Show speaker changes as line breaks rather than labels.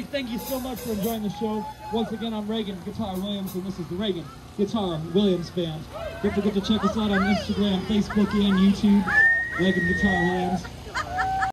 everybody, thank you so much for enjoying the show. Once again, I'm Reagan Guitar Williams, and this is the Reagan Guitar Williams Band. Don't forget to check us out on Instagram, Facebook, and YouTube. Reagan Guitar Williams.